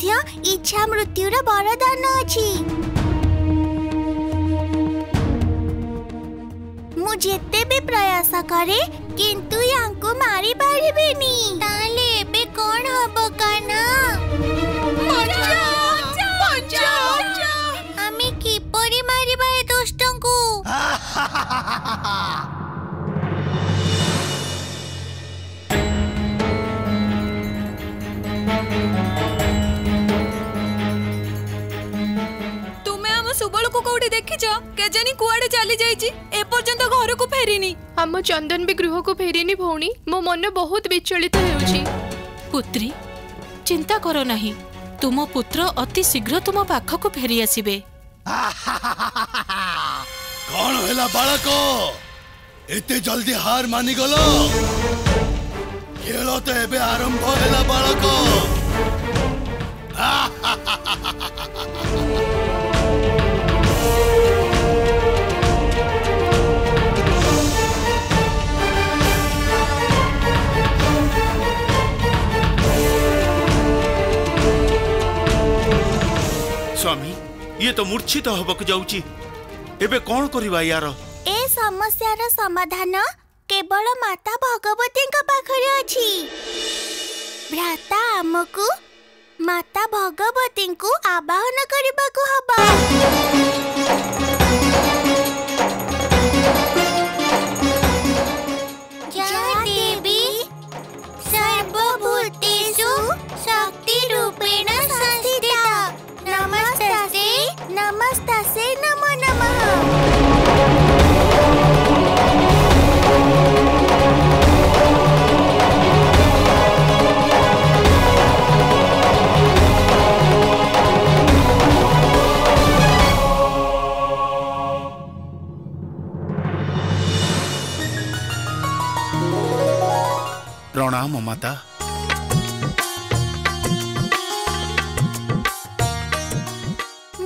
ମଧ୍ୟ ଇଚ୍ଛା ମୃତ୍ୟୁର ବରଦାନ ଅଛି ମୁଁ ଯେତେ ବି ପ୍ରୟାସ କରେ କିନ୍ତୁ ୟାଙ୍କୁ ମାରିପାରିବିନି ତାହେଲେ ଏବେ କ'ଣ ହବ କାନା ଆମେ କିପରି ମାରିବା ଏ ଦୁଷ୍ଟଙ୍କୁ କମଳକୁ କୋଉଠି ଦେଖିଛ କେଜାଣି କୁଆଡେ ଚାଲି ଯାଇଛି ଏପର୍ଯ୍ୟନ୍ତ ଘରକୁ ଫେରିନି ଆମ ଚନ୍ଦନ ବି ଗୃହକୁ ଫେରିନି ଭଉଣୀ ମୋ ମନ ବହୁତ ବିଚଳିତ ହେଉଛି ପୁତ୍ରୀ ଚିନ୍ତା କର ନାହିଁ ତୁମ ପୁତ୍ର ଅତି ଶୀଘ୍ର ତୁମ ପାଖକୁ ଫେରି ଆସିବେ କଣ ହେଲା ବାଳକ ଏତେ ଜଲ୍ଦି ହାର ମାନିଗଲ ଖେଳ ତ ଏବେ ଆରମ୍ଭ ହେଲା ବାଳକ ha ha ha ha ha ha ଇଏ ତ ମୂର୍ଚ୍ଛିତ ହବକୁ ଯାଉଛି ଏବେ କଣ କରିବା ୟାର ଏ ସମସ୍ୟାର ସମାଧାନ କେବଳ ମାତା ଭଗବତୀଙ୍କ ପାଖରେ ଅଛି ଭ୍ରାତା ଆମକୁ ମାତା ଭଗବତୀଙ୍କୁ ଆବାହନ କରିବାକୁ ହବ ராம மாதா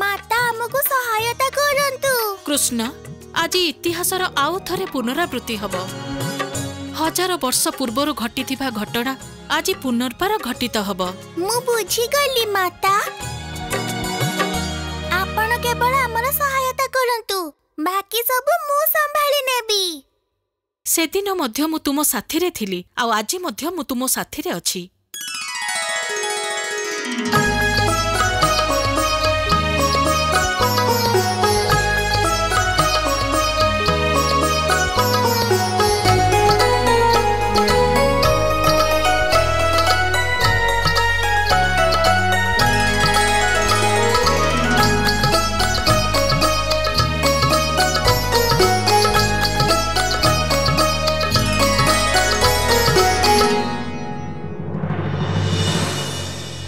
மாதா அமுகு சகாயதா கோரந்து கிருஷ்ணா ଆଜି ଇତିହାସର ଆଉ ଥରେ ପୁନରାବୃତ୍ତି ହେବ ହଜାର ବର୍ଷ ପୂର୍ବରୁ ଘଟିଥିବା ଘଟଣା ଆଜି ପୁନର୍ବାର ଘଟିତ ହେବ ମୁଁ ବୁଝିଗଲି ମାତା ଆପଣ କେବଳ ଆମର ସହାୟତା କରନ୍ତୁ ବାକି ସବୁ ମୁଁ ସମ୍ଭାଳି ନେବି ସେଦିନ ମଧ୍ୟ ମୁଁ ତୁମ ସାଥିରେ ଥିଲି ଆଉ ଆଜି ମଧ୍ୟ ମୁଁ ତୁମ ସାଥିରେ ଅଛି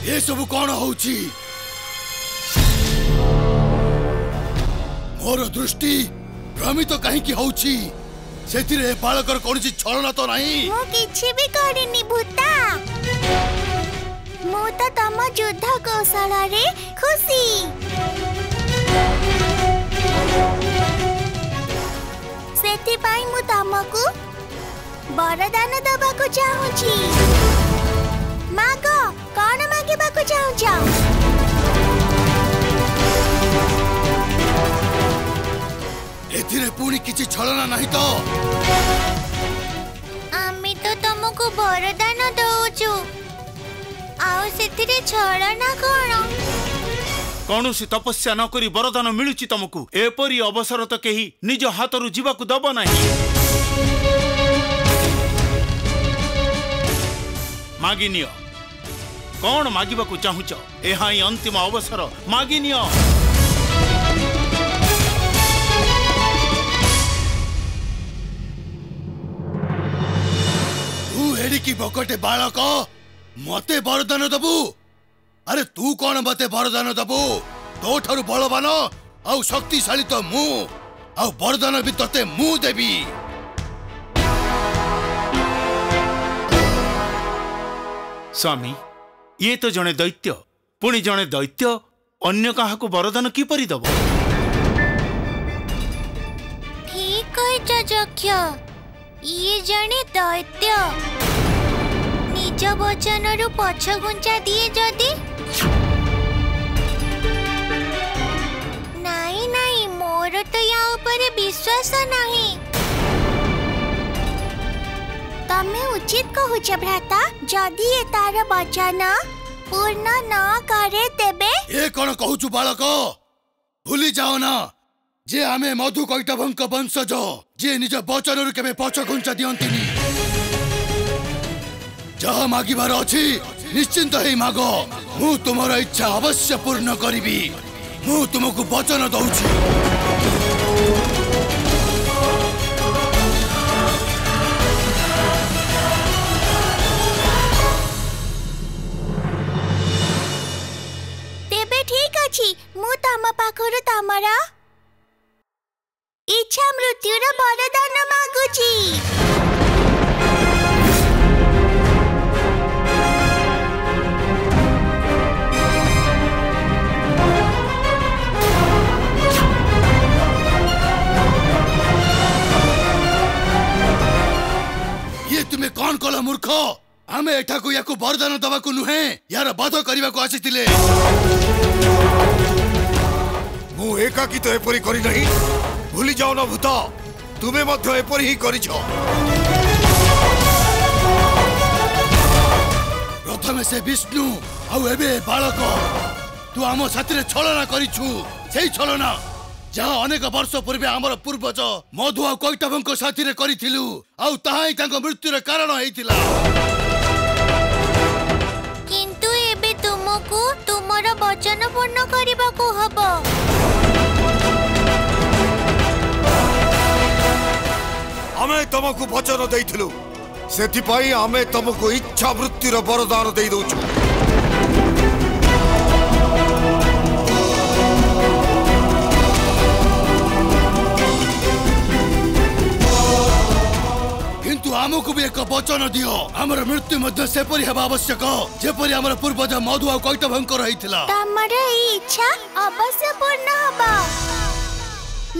ये सब कौन होची मोर दृष्टि भ्रमित कहीं होची सेथिरे बालकर कौन सी छलना तो नहीं मो किछि भी करिनि भूता मो तो तम युद्ध कौशल रे खुशी सेथि पाई मु तमकू वरदान दबा को चाहूची मागो कौन Chyba go ciał, ciał. ଏଥିରେ ପୁଣି କିଛି ଛଳନା ନାହିଁ ତ ଆମେ ତ ତମକୁ ବରଦାନ ଦଉଛୁ ଆଉ ସେଥିରେ ଛଳନା କ'ଣ କୌଣସି ତପସ୍ୟା ନ କରି ବରଦାନ ମିଳୁଛି ତମକୁ ଏପରି ଅବସର ତ କେହି ନିଜ ହାତରୁ ଯିବାକୁ ଦବ ନାହିଁ ମାଗି ନିଅ କ'ଣ ମାଗିବାକୁ ଚାହୁଁଛ ଏହା ହିଁ ଅନ୍ତିମ ଅବସର ମାଗିନିଅ ତୁ ଏଡ଼ିକି ବକଟେ ବାଳକ ମତେ ବରଦାନ ଦବୁ ଆରେ ତୁ କ'ଣ ମତେ ବରଦାନ ଦବୁ ତୋଠାରୁ ବଳବାନ ଆଉ ଶକ୍ତିଶାଳୀ ତ ମୁଁ ଆଉ ବରଦାନ ବି ତତେ ମୁଁ ଦେବି ସ୍ୱାମୀ ଇଏ ତ ଜଣେ ଦୈତ୍ୟ ପୁଣି ଜଣେ ଦୈତ୍ୟ ଅନ୍ୟ କାହାକୁ ବରଦାନ କିପରି ଦେବ ଠିକ୍ କହିଛ ଯକ୍ଷ ଇଏ ଜଣେ ଦୈତ୍ୟ ନିଜ ବଚନରୁ ପଛଘୁଞ୍ଚା ଦିଏ ଯଦି ନାଇଁ ନାଇଁ ମୋର ତ ୟା ଉପରେ ବିଶ୍ୱାସ ନାହିଁ ಉಚಿತ್ ಹುಚ್ಚ ಭ್ರಾತ ಜದಿ ಎ ತಾರ ಬಚನ ಪೂರ್ಣ ನ ಕರೆ ತೆಬೆ ಏ ಕಣ ಕಹುಚು ಬಾಳಕ ಭುಲಿ ಜಾವ ನಾ ଯେ ଆମେ ମଧୁ କୈଟଭଙ୍କ ବଂଶଜ ଯିଏ ନିଜ ବଚନରୁ କେବେ ପଛଘୁଞ୍ଚା ଦିଅନ୍ତିନି ଯାହା ମାଗିବାର ଅଛି ନିଶ୍ଚିନ୍ତ ହେଇ ମାଗ ମୁଁ ତୁମର ଇଚ୍ଛା ଅବଶ୍ୟ ପୂର୍ଣ୍ଣ କରିବି ମୁଁ ତୁମକୁ ବଚନ ଦଉଛି છી હું પાખોરો તમારા ઈચ્છા મૃત્યુનો બરદાન માંગુ છી ये तुम्हें कौन कल मूर्ख आम एठाकू या बरदान दवाकू नुहे यार बाध करने को आसी ମୁଁ ଏକାକିତ ଏପରି କରି ନାହିଁ ଭୁଲି ଯାଉ ନା ଭୂତ ତୁମେ ମଧ୍ୟ ଏପରି ହିଁ କରିଛ ପ୍ରଥମେ ସେ ବିଷ୍ଣୁ ଆଉ ଏବେ ବାଳକ ତୁ ଆମ ସାଥିରେ ଛଳନା କରିଛୁ ସେଇ ଛଳନା ଯାହା ଅନେକ ବର୍ଷ ପୂର୍ବେ ଆମର ପୂର୍ବଜ ମଧୁ ଆଉ କୈତବଙ୍କ ସାଥିରେ କରିଥିଲୁ ଆଉ ତାହା ହିଁ ତାଙ୍କ ମୃତ୍ୟୁର କାରଣ ହେଇଥିଲା વચન પૂર્ણ କରିବାକୁ ହେବ ଆମେ ତମକୁ ବଚନ ଦେଇଥିଲୁ ସେଥିପାଇଁ ଆମେ ତମକୁ ଇଚ୍ଛା ବୃତ୍ତିର ବରଦାନ ଦେଇ ଦଉଛୁ ବଚନ ଦିଅ ଆମର ମୃତ୍ୟୁ ମଧ୍ୟ ସେପରି ହେବା ଆବଶ୍ୟକ ଯେପରି ଆମର ପୂର୍ବଜ ମଧୁ ଆଉ କୈଟଭଙ୍କର ହେଇଥିଲା ତମର ଏଇ ଇଚ୍ଛା ଅବଶ୍ୟ ପୂର୍ଣ୍ଣ ହବ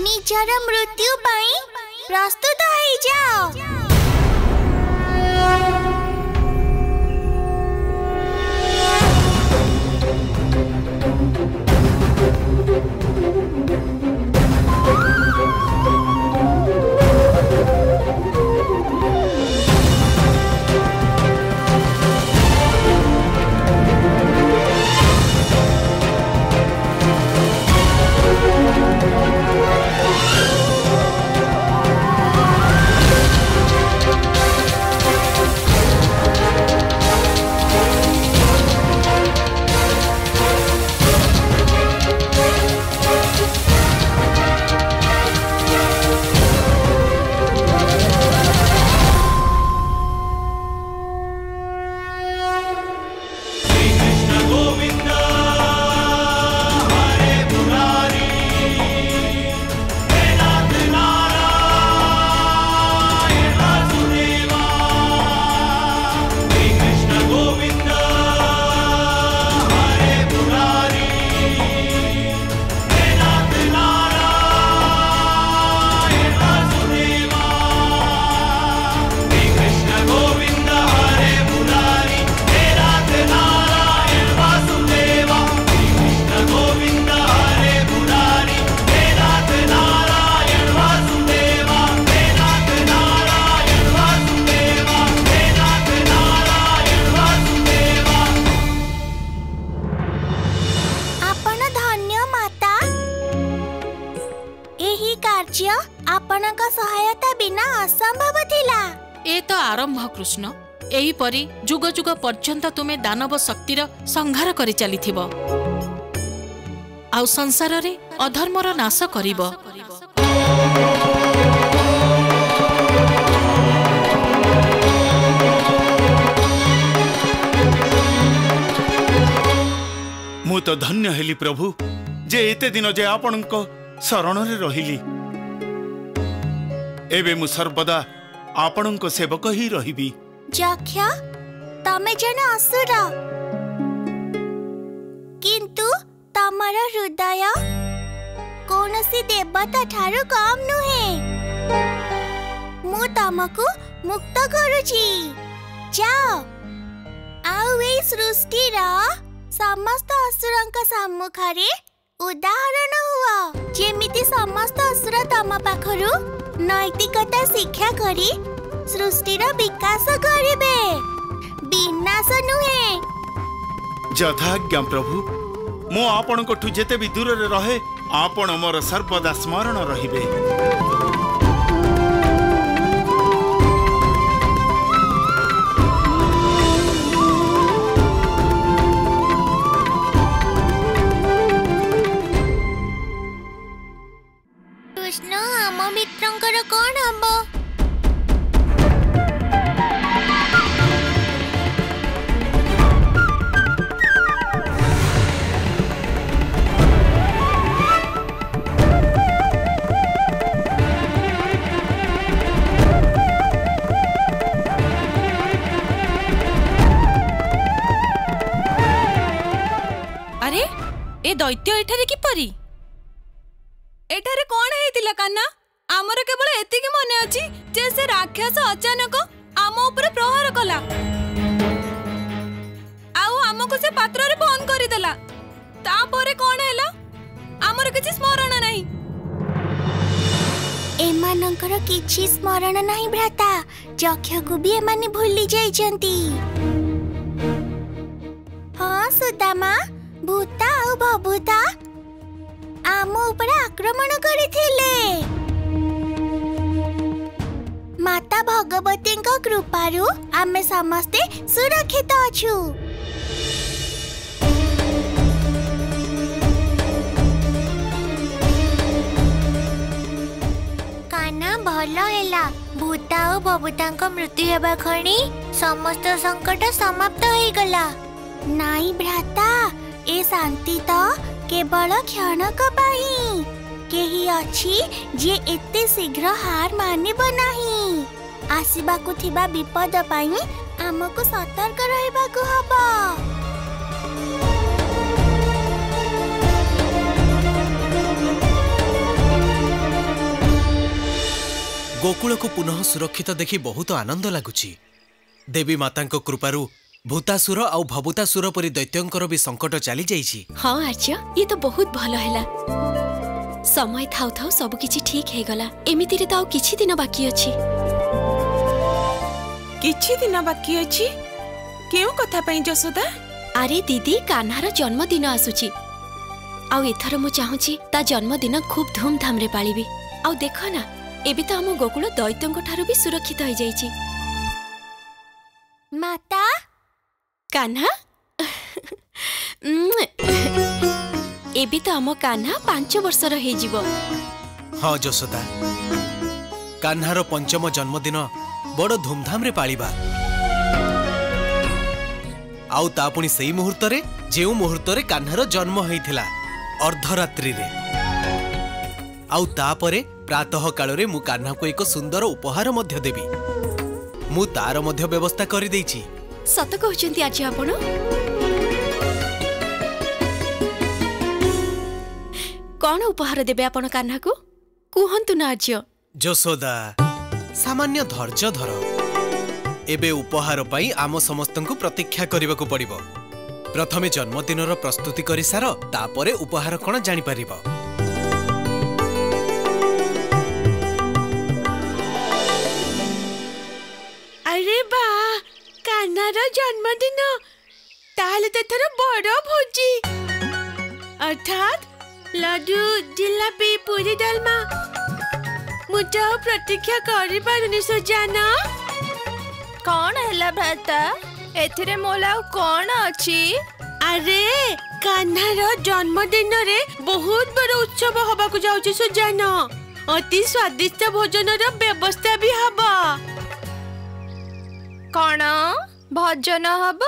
ନିଜର ମୃତ୍ୟୁ ପାଇଁ ପ୍ରସ୍ତୁତ ହେଇଯାଅ କୃଷ୍ଣ ଏହିପରି ଯୁଗ ଯୁଗ ପର୍ଯ୍ୟନ୍ତ ତୁମେ ଦାନବ ଶକ୍ତିର ସଂହାର କରି ଚାଲିଥିବ ଆଉ ସଂସାରରେ ଅଧର୍ମର ନାଶ କରିବ ମୁଁ ତ ଧନ୍ୟ ହେଲି ପ୍ରଭୁ ଯେ ଏତେ ଦିନ ଯେ ଆପଣଙ୍କ ଶରଣରେ ରହିଲି ଏବେ ମୁଁ ସର୍ବଦା ଆପଣଙ୍କ ସେବକ ହିଁ ରହିବି ଯକ୍ଷ୍ୟା ତମେ ଜଣେ ଅସୁର କିନ୍ତୁ ତମର ହୃଦୟ କୌଣସି ଦେବତା ଠାରୁ କମ୍ ନୁହେଁ ମୁଁ ତମକୁ ମୁକ୍ତ କରୁଛି ଯାଅ ଆଉ ଏଇ ସୃଷ୍ଟିର ସମସ୍ତ ଅସୁରଙ୍କ ସମ୍ମୁଖରେ ଉଦାହରଣ ହୁଅ ଯେମିତି ସମସ୍ତ ଅସୁର ତମ ପାଖରୁ ନୈତିକତା ଶିକ୍ଷା କରି ସୃଷ୍ଟିର ବିକାଶ କରିବେ ବିନାଶ ନୁହେଁ ଯଥାଜ୍ଞା ପ୍ରଭୁ ମୁଁ ଆପଣଙ୍କଠୁ ଯେତେ ବି ଦୂରରେ ରହେ ଆପଣ ମୋର ସର୍ବଦା ସ୍ମରଣ ରହିବେ ଆପଣଙ୍କର କ'ଣ ହବ আরে এ দৈত্য এঠারে কিপরি এঠারে কোণ হয়েছিল কানা ଆମର କେବଳ ଏତିକି ମନେ ଅଛି ଯେ ସେ ରାକ୍ଷସ ଅଚାନକ ଆମ ଉପରେ ପ୍ରହାର କଲା ଆଉ ଆମକୁ ସେ ପାତ୍ରରେ ବନ୍ଦ କରିଦେଲା ତାପରେ କଣ ହେଲା ଆମର କିଛି ସ୍ମରଣ ନାହିଁ ଏମାନଙ୍କର କିଛି ସ୍ମରଣ ନାହିଁ ଭ୍ରାତା ଯକ୍ଷକୁ ବି ଏମାନେ ଭୁଲି ଯାଇଛନ୍ତି ହଁ ସୁଦାମା ଭୂତା ଆଉ ଭବୁତା ଆମ ଉପରେ ଆକ୍ରମଣ କରିଥିଲେ ମାତା ଭଗବତୀଙ୍କ କୃପାରୁ ଆମେ ସମସ୍ତେ ସୁରକ୍ଷିତ ଅଛୁ ଭଲ ହେଲା ଭୂତା ଆଉ ବବୁତାଙ୍କ ମୃତ୍ୟୁ ହେବା ଖଣି ସମସ୍ତ ସଙ୍କଟ ସମାପ୍ତ ହେଇଗଲା ନାଇଁ ଭ୍ରାତା ଏ ଶାନ୍ତି ତ କେବଳ କ୍ଷଣକ ପାଇଁ କେହି ଅଛି ଯିଏ ଏତେ ଶୀଘ୍ର ହାର ମାନିବ ନାହିଁ ଆସିବାକୁ ଥିବା ବିପଦ ପାଇଁ ଆମକୁ ସତର୍କ ରହିବାକୁ ହବ ଗୋକୁଳକୁ ପୁନଃ ସୁରକ୍ଷିତ ଦେଖି ବହୁତ ଆନନ୍ଦ ଲାଗୁଛି ଦେବୀ ମାତାଙ୍କ କୃପାରୁ ଭୂତାସୁର ଆଉ ଭବୁତାସୁର ପରି ଦୈତ୍ୟଙ୍କର ବି ସଙ୍କଟ ଚାଲିଯାଇଛି ହଁ ଆର୍ଯ୍ୟ ଇଏ ତ ବହୁତ ଭଲ ହେଲା ସମୟ ଥାଉ ଥାଉ ସବୁକିଛି ଠିକ୍ ହେଇଗଲା ଏମିତିରେ ତ ଆଉ କିଛି ଦିନ ବାକି ଅଛି କିଛି ଦିନ ବାକି ଅଛି କେଉଁ କଥା ପାଇଁ ଯଶୋଦା ଆରେ ଦିଦି କାହ୍ନାର ଜନ୍ମଦିନ ଆସୁଛି ଆଉ ଏଥର ମୁଁ ଚାହୁଁଛି ତା ଜନ୍ମଦିନ ଖୁବ୍ ଧୁମ୍ଧାମ୍ରେ ପାଳିବି ଆଉ ଦେଖ ନା ଏବେ ତ ଆମ ଗୋକୁଳ ଦୈତ୍ୟଙ୍କଠାରୁ ବି ସୁରକ୍ଷିତ ହେଇଯାଇଛି ମାତା କାହ୍ନା ଏବେ ତ ଆମ କାହ୍ନା ପାଞ୍ଚ ବର୍ଷର ହେଇଯିବ ହଁ ଯଶୋଦା କାହ୍ନାର ପଞ୍ଚମ ଜନ୍ମଦିନ ବଡ଼ ଧୁମ୍ଧାମ୍ରେ ପାଳିବା ଆଉ ତା ପୁଣି ସେଇ ମୁହୂର୍ତ୍ତରେ ଯେଉଁ ମୁହୂର୍ତ୍ତରେ କାହ୍ନାର ଜନ୍ମ ହେଇଥିଲା ଅର୍ଦ୍ଧରାତ୍ରିରେ ଆଉ ତାପରେ ପ୍ରାତଃ କାଳରେ ମୁଁ କାହ୍ନାକୁ ଏକ ସୁନ୍ଦର ଉପହାର ମଧ୍ୟ ଦେବି ମୁଁ ତାର ମଧ୍ୟ ବ୍ୟବସ୍ଥା କରିଦେଇଛି ସତ କହୁଛନ୍ତି ଆଜି ଆପଣ କ'ଣ ଉପହାର ଦେବେ ଆପଣ କାହ୍ନାକୁ କୁହନ୍ତୁ ନା ଝିଅ ଯଶୋଦା ସାମାନ୍ୟ ଧୈର୍ଯ୍ୟ ଧର ଏବେ ଉପହାର ପାଇଁ ଆମ ସମସ୍ତଙ୍କୁ ପ୍ରତୀକ୍ଷା କରିବାକୁ ପଡ଼ିବ ପ୍ରଥମେ ଜନ୍ମଦିନର ପ୍ରସ୍ତୁତି କରିସାର ତାପରେ ଉପହାର କ'ଣ ଜାଣିପାରିବ ଜନ୍ମଦିନ ତାହେଲେ ତ ଏଥର ବଡ ଭୋଜି ଅର୍ଥାତ୍ লাডু জিলাপি পুরি ডালমা ମୁଁ ଯାଉ ପ୍ରତୀକ୍ଷା କରିପାରୁନି ସୁଜାନା କ'ଣ ହେଲା ଭ୍ରାତା ଏଥିରେ ମୋର ଆଉ କ'ଣ ଅଛି ଆରେ କାହ୍ନାର ଜନ୍ମଦିନରେ ବହୁତ ବଡ଼ ଉତ୍ସବ ହବାକୁ ଯାଉଛି ସୁଜାନ ଅତି ସ୍ୱାଦିଷ୍ଟ ଭୋଜନର ବ୍ୟବସ୍ଥା ବି ହବ କ'ଣ भजन हब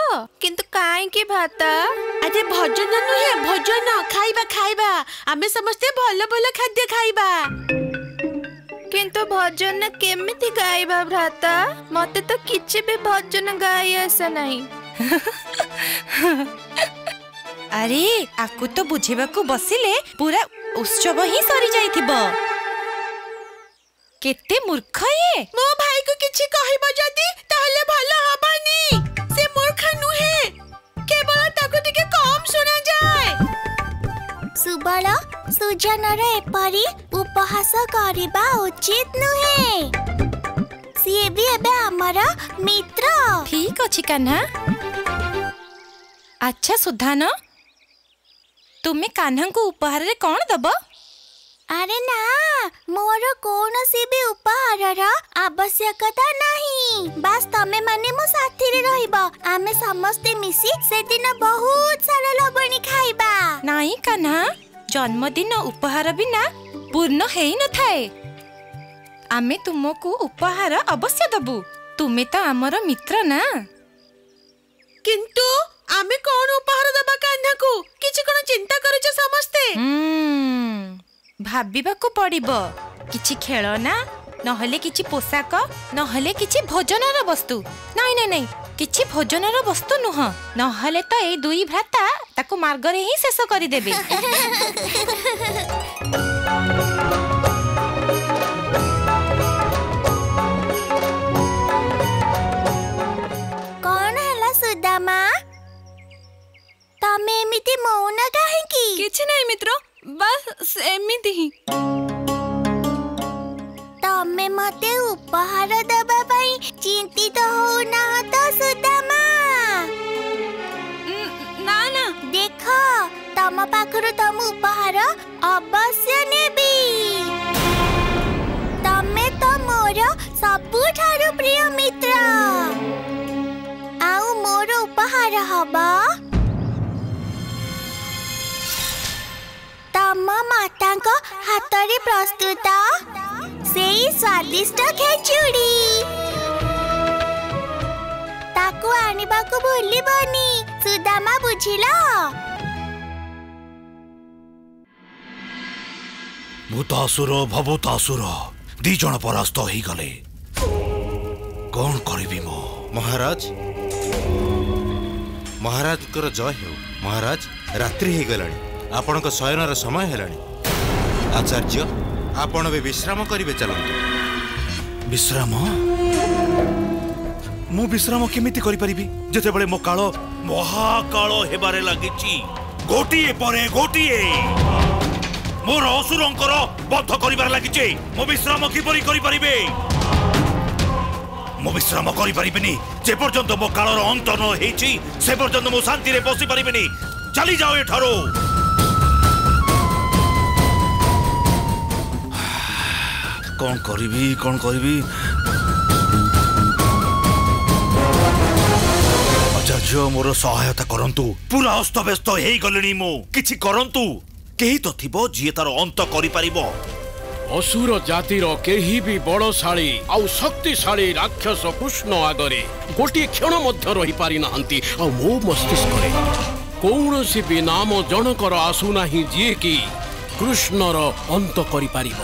कि भात आज भजन नुह भोजन खाइबा खाइबा आम समस्त भल भल खाद्य खाइबा किंतु भजन केमिति गाइबा भ्राता मत तो किछे बे भजन गाई ऐसा नहीं अरे आकु तो बुझेबा को बसिले पूरा उत्सव ही सरी जाई थिबो କେତେ ମୂର୍ଖ ଇଏ ମୋ ଭାଇକୁ କିଛି କହିବ ଯଦି ତାହେଲେ ଭଲ ହବନି ସେ ମୂର୍ଖ ନୁହେଁ କେବଳ ତାକୁ ଟିକେ କମ ଶୁଣାଯାଏ ସୁବଳ ସୁଜନର ଏପରି ଉପହାସ କରିବା ଉଚିତ ନୁହେଁ ସିଏ ବି ଏବେ ଆମର ମିତ୍ର ଠିକ ଅଛି କାହ୍ନା ଆଚ୍ଛା ସୁଧାନ ତୁମେ କାହ୍ନାଙ୍କୁ ଉପହାରରେ କ'ଣ ଦବ अरे ना मोर कौन सी भी उपहार आवश्यकता नहीं बस तमे माने मो साथी रे रहिबो आमे समस्त मिसी से दिन बहुत सारा लबणी खाइबा नाही कान्हा जन्मदिन उपहार बिना पूर्ण हेई न आमे तुमको उपहार अवश्य दबु तुमे त हमर मित्र ना किंतु आमे कोन उपहार दबा कान्हा को किछ कोन चिंता करछ समस्त हम्म ଭାବିବାକୁ ପଡ଼ିବ କିଛି ଖେଳନା ନହେଲେ କିଛି ପୋଷାକ ନହେଲେ କିଛି ଭୋଜନର ବସ୍ତୁ ନାଇଁ ନାଇଁ ନାଇଁ କିଛି ଭୋଜନର ବସ୍ତୁ ନୁହଁ ନହେଲେ ତ ଏଇ ଦୁଇ ଭ୍ରାତା ତାକୁ ମାର୍ଗରେ ହିଁ ଶେଷ କରିଦେବେ କ'ଣ ହେଲା ସୁଦାମା ତମେ ଏମିତି ମୌନ କାହିଁକି କିଛି ନାହିଁ ମିତ୍ର බස් එමිතිහි තම්ම මට උපහර දබබයි චින්තිත හෝනාත සුදමා නාන දෙකා තම පකරු තම උපහර අබ්බා ପିତାଙ୍କ ହାତରେ ପ୍ରସ୍ତୁତ ସେଇ ସ୍ୱାଦିଷ୍ଟ ଖେଚୁଡ଼ି ତାକୁ ଆଣିବାକୁ ଭୁଲିବନି ସୁଦାମା ବୁଝିଲ ଭୂତ ଅସୁର ଦି ଜଣ ପରାସ୍ତ ହେଇଗଲେ କଣ କରିବି ମୁଁ ମହାରାଜ ମହାରାଜଙ୍କର ଜୟ ହେଉ ମହାରାଜ ରାତ୍ରି ହେଇଗଲାଣି ଆପଣଙ୍କ ଶୟନର ସମୟ ହେଲାଣି ଆଚାର୍ଯ୍ୟ ଆପଣ ବି ବିଶ୍ରାମ କରିବେ ଚାଲନ୍ତୁ ବିଶ୍ରାମ ମୁଁ ବିଶ୍ରାମ କେମିତି କରିପାରିବି ଯେତେବେଳେ ମୋ କାଳ ମହାକାଳ ହେବାରେ ଲାଗିଛି ଗୋଟିଏ ପରେ ଗୋଟିଏ ମୋର ଅସୁରଙ୍କର ବଦ୍ଧ କରିବାରେ ଲାଗିଛି ମୁଁ ବିଶ୍ରାମ କିପରି କରିପାରିବି ମୁଁ ବିଶ୍ରାମ କରିପାରିବିନି ଯେ ପର୍ଯ୍ୟନ୍ତ ମୋ କାଳର ଅନ୍ତ ନ ହେଇଛି ସେ ପର୍ଯ୍ୟନ୍ତ ମୁଁ ଶାନ୍ତିରେ ବସିପାରିବିନି ଚାଲିଯାଅ ଏଠାରୁ କ'ଣ କରିବି କ'ଣ କରିବି ଆଚାର୍ଯ୍ୟ ମୋର ସହାୟତା କରନ୍ତୁ ପୁରା ଅସ୍ତବ୍ୟସ୍ତ ହେଇଗଲିଣି ମୁଁ କିଛି କରନ୍ତୁ କେହି ତ ଥିବ ଯିଏ ତାର ଅନ୍ତ କରିପାରିବ ଅସୁର ଜାତିର କେହି ବି ବଡ଼ଶାଳୀ ଆଉ ଶକ୍ତିଶାଳୀ ରାକ୍ଷସ କୃଷ୍ଣ ଆଗରେ ଗୋଟିଏ କ୍ଷଣ ମଧ୍ୟ ରହିପାରିନାହାନ୍ତି ଆଉ ମୋ ମସ୍ତିଷ୍କରେ କୌଣସି ବି ନାମ ଜଣଙ୍କର ଆସୁନାହିଁ ଯିଏକି କୃଷ୍ଣର ଅନ୍ତ କରିପାରିବ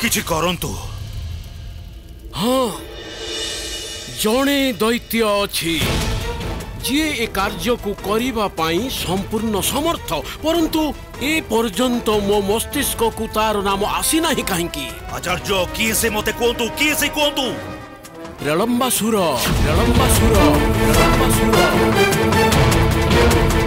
କିଛି କରନ୍ତୁ ହଁ ଜଣେ ଦୈତ୍ୟ ଅଛି ଯିଏ ଏ କାର୍ଯ୍ୟକୁ କରିବା ପାଇଁ ସମ୍ପୂର୍ଣ୍ଣ ସମର୍ଥ ପରନ୍ତୁ ଏ ପର୍ଯ୍ୟନ୍ତ ମୋ ମସ୍ତିଷ୍କକୁ ତାର ନାମ ଆସିନାହିଁ କାହିଁକି ଆଚାର୍ଯ୍ୟ କିଏ ସେ ମୋତେ କୁହନ୍ତୁ କିଏ ସେ କୁହନ୍ତୁ ରେଳମ୍ବାସୁର ରେଳମ୍ବାସୁର ରେଳମ୍ବାସୁର